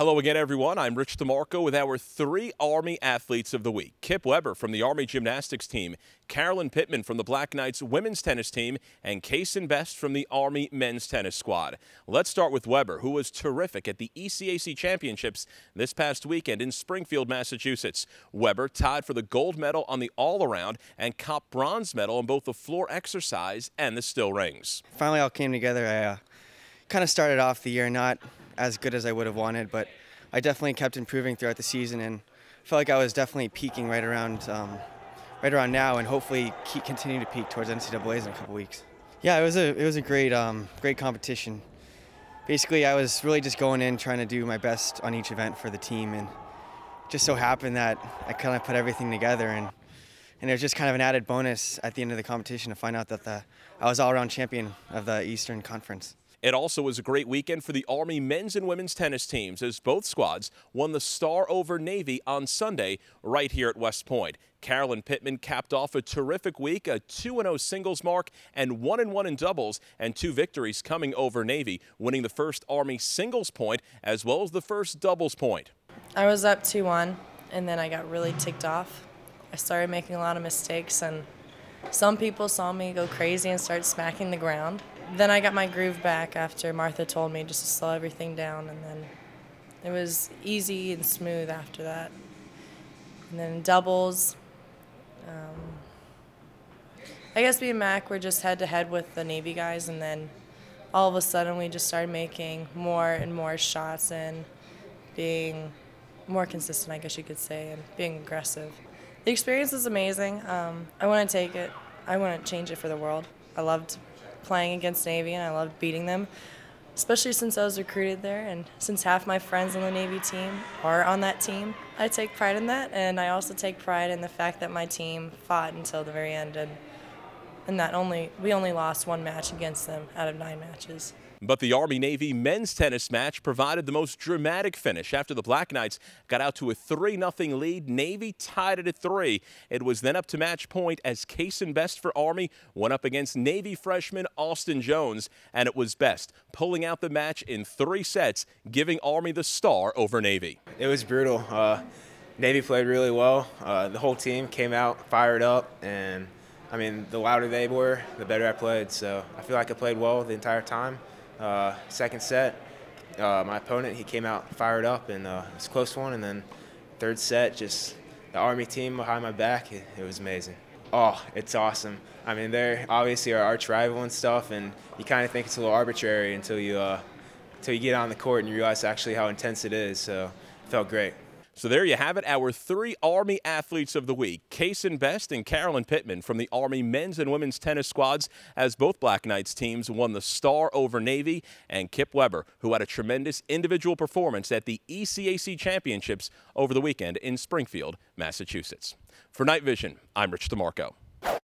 Hello again, everyone. I'm Rich DeMarco with our three Army athletes of the week. Kip Weber from the Army gymnastics team, Carolyn Pittman from the Black Knights women's tennis team, and Kason Best from the Army men's tennis squad. Let's start with Weber, who was terrific at the ECAC championships this past weekend in Springfield, Massachusetts. Weber tied for the gold medal on the all-around and cop bronze medal on both the floor exercise and the still rings. Finally all came together. I uh, kind of started off the year not as good as I would have wanted, but I definitely kept improving throughout the season and felt like I was definitely peaking right around um, right around now, and hopefully keep continuing to peak towards NCAA's in a couple weeks. Yeah, it was a it was a great um, great competition. Basically, I was really just going in trying to do my best on each event for the team, and just so happened that I kind of put everything together and. And it was just kind of an added bonus at the end of the competition to find out that the, I was all-around champion of the Eastern Conference. It also was a great weekend for the Army men's and women's tennis teams as both squads won the Star over Navy on Sunday right here at West Point. Carolyn Pittman capped off a terrific week, a 2-0 singles mark and 1-1 in doubles, and two victories coming over Navy, winning the first Army singles point as well as the first doubles point. I was up 2-1, and then I got really ticked off. I started making a lot of mistakes, and some people saw me go crazy and start smacking the ground then I got my groove back after Martha told me just to slow everything down, and then it was easy and smooth after that. And then doubles. Um, I guess me and Mac were just head to head with the Navy guys, and then all of a sudden we just started making more and more shots and being more consistent, I guess you could say, and being aggressive. The experience is amazing. Um, I want to take it. I want to change it for the world. I loved playing against Navy and I loved beating them, especially since I was recruited there and since half my friends on the Navy team are on that team. I take pride in that and I also take pride in the fact that my team fought until the very end and and that only we only lost one match against them out of nine matches. But the Army-Navy men's tennis match provided the most dramatic finish after the Black Knights got out to a 3-0 lead. Navy tied it at 3. It was then up to match point as Kason Best for Army went up against Navy freshman Austin Jones, and it was Best pulling out the match in three sets, giving Army the star over Navy. It was brutal. Uh, Navy played really well. Uh, the whole team came out fired up, and I mean, the louder they were, the better I played. So I feel like I played well the entire time. Uh, second set, uh, my opponent he came out fired up and uh, it was a close one. And then third set, just the Army team behind my back, it, it was amazing. Oh, it's awesome. I mean, they're obviously our arch rival and stuff, and you kind of think it's a little arbitrary until you uh, until you get on the court and you realize actually how intense it is. So it felt great. So there you have it, our three Army athletes of the week. Kason Best and Carolyn Pittman from the Army men's and women's tennis squads as both Black Knights teams won the Star over Navy, and Kip Weber, who had a tremendous individual performance at the ECAC Championships over the weekend in Springfield, Massachusetts. For Knight Vision, I'm Rich DeMarco.